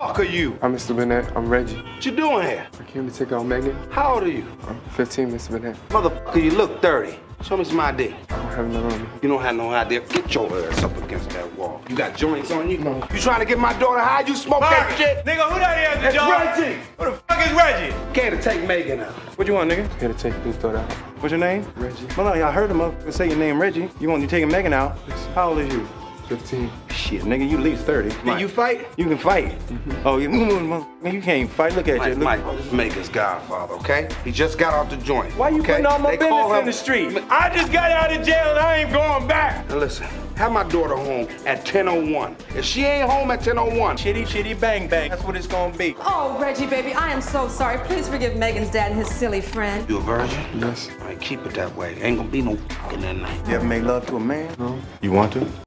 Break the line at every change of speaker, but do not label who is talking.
fuck are you?
I'm Mr. Burnett. I'm Reggie.
What you doing here?
I came to take out Megan.
How old are you?
I'm 15, Mr. Burnett.
Motherfucker, you look 30. Show me some ID.
I don't have none on me.
You don't have no idea. Get your ass up against that wall. You got joints on you? No. You trying to get my daughter high? You smoke that shit?
Nigga, who that is,
That's
dog?
Reggie.
Who the fuck is Reggie?
Came to take Megan out.
What you want, nigga?
Here to take his daughter out.
What's your name?
Reggie.
Well, no, I heard the motherfucker say your name Reggie. You want you taking Megan out? How old is you?
15.
Shit, nigga, you at least 30. Can you fight? You can fight. Mm-hmm. Oh, you, man, you can't fight. Look at
Mike,
you. Look.
Mike, this is godfather, okay? He just got out the joint.
Why you
okay?
putting all my
They call
business in the street? I just got out of jail and I ain't going back.
Now listen, have my daughter home at 10.01. If she ain't home at 10.01,
Chitty chitty bang bang. That's what it's gonna be.
Oh, Reggie, baby, I am so sorry. Please forgive Megan's dad and his silly friend.
you a virgin?
Yes.
All right, keep it that way. Ain't gonna be no fucking that night.
You ever made love to a man?
No.
You want to?